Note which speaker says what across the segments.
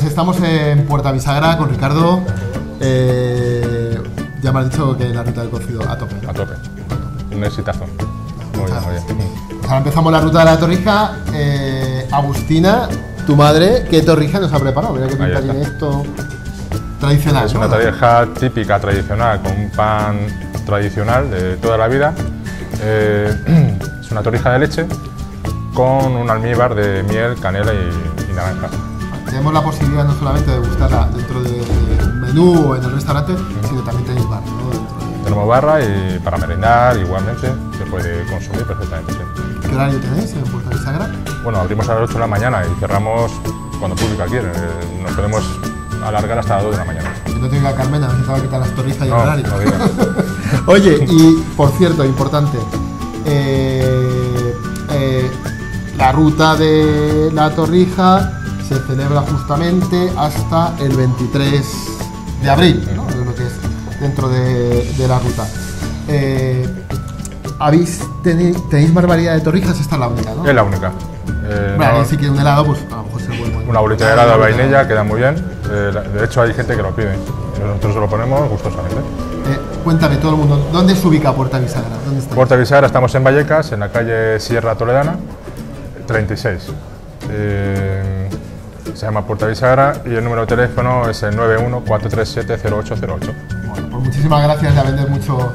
Speaker 1: estamos en Puerta Bisagra con Ricardo. Eh, ya me has dicho que la ruta del cocido a tope.
Speaker 2: A tope. Un exitazo. Muy bien, muy bien.
Speaker 1: Ahora empezamos la ruta de la torrija. Eh, Agustina, tu madre, ¿qué torrija nos ha preparado? Mira qué pinta tiene esto. Tradicional.
Speaker 2: Es
Speaker 1: ¿no?
Speaker 2: una torrija típica, tradicional, con un pan tradicional de toda la vida. Eh, es una torrija de leche con un almíbar de miel, canela y, y naranja.
Speaker 1: Tenemos la posibilidad no solamente de gustarla dentro de- del menú o en el restaurante, sino también tenéis bar, ¿no? De-
Speaker 2: Tenemos barra y para merendar igualmente se puede consumir perfectamente. sí.
Speaker 1: ¿Qué horario tenéis en Puerta Bisagra?
Speaker 2: Bueno, abrimos a las 8 de la mañana y cerramos cuando el público quiere. Eh, Nos podemos alargar hasta las 2 de la mañana.
Speaker 1: No te diga Carmena, a ver si te va a quitar las torrijas y el horario.
Speaker 2: no.
Speaker 1: Oye, y por cierto, importante, eh, eh, la ruta de la torrija se celebra justamente hasta el 23 de abril, ¿no? Lo que es dentro de, de la ruta. Eh, ¿habéis, tenéis, tenéis más variedad de torrijas? Esta es la única, ¿no?
Speaker 2: Es la única. Eh,
Speaker 1: Bueno,
Speaker 2: no-
Speaker 1: quiere un helado, pues a lo mejor se poner.
Speaker 2: una bolita de helado de vainilla queda muy bien. Eh, de hecho, hay gente que lo pide. Y nosotros lo ponemos gustosamente.
Speaker 1: Eh, cuéntame todo el mundo, ¿dónde se ubica Puerta Bisagra? ¿Dónde está?
Speaker 2: Puerta Bisagra, estamos en Vallecas, en la calle Sierra Toledana, 36. Eh, se llama Puerta Bisagra y el número de teléfono es el 914370808.
Speaker 1: Bueno, pues muchísimas gracias de vender mucho,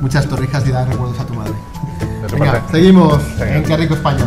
Speaker 1: muchas torrijas y dar recuerdos a tu madre.
Speaker 2: De tu
Speaker 1: Venga, seguimos
Speaker 2: Venga.
Speaker 1: en Qué Rico España.